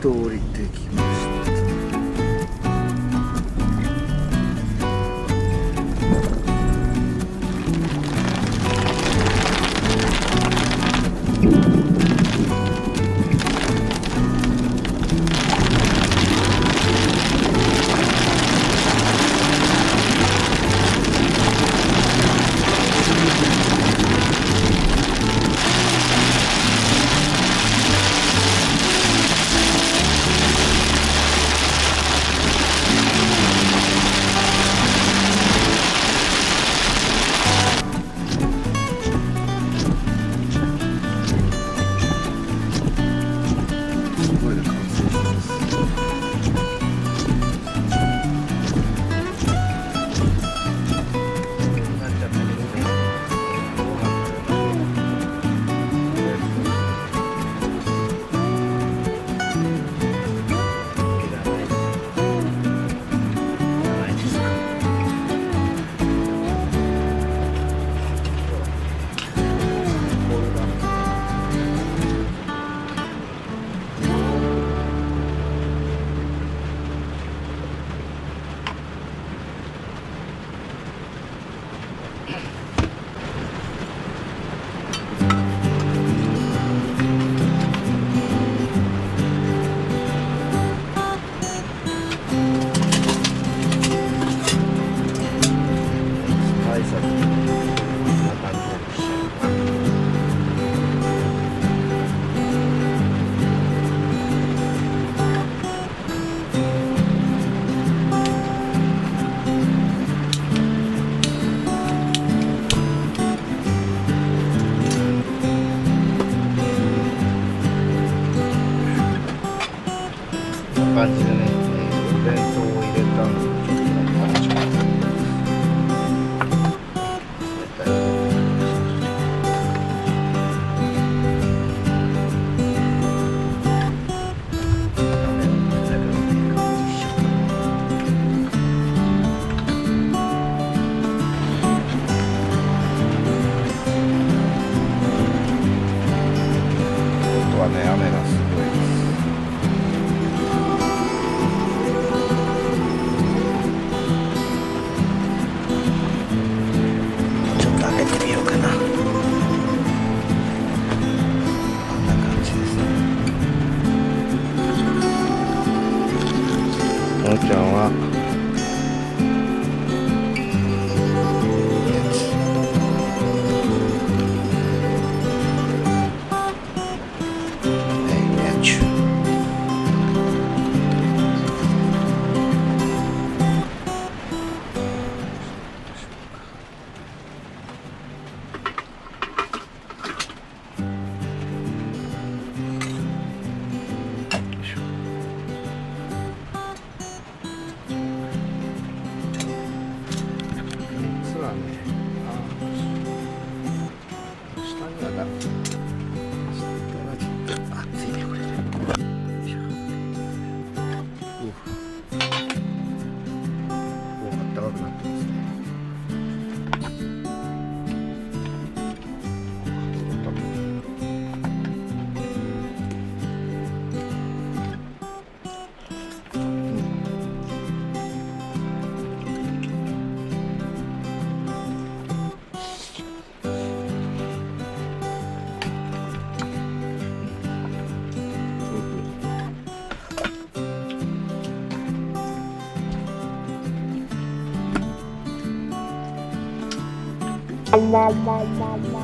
通りてきます。感じでね、弁当を入れたんです la la la la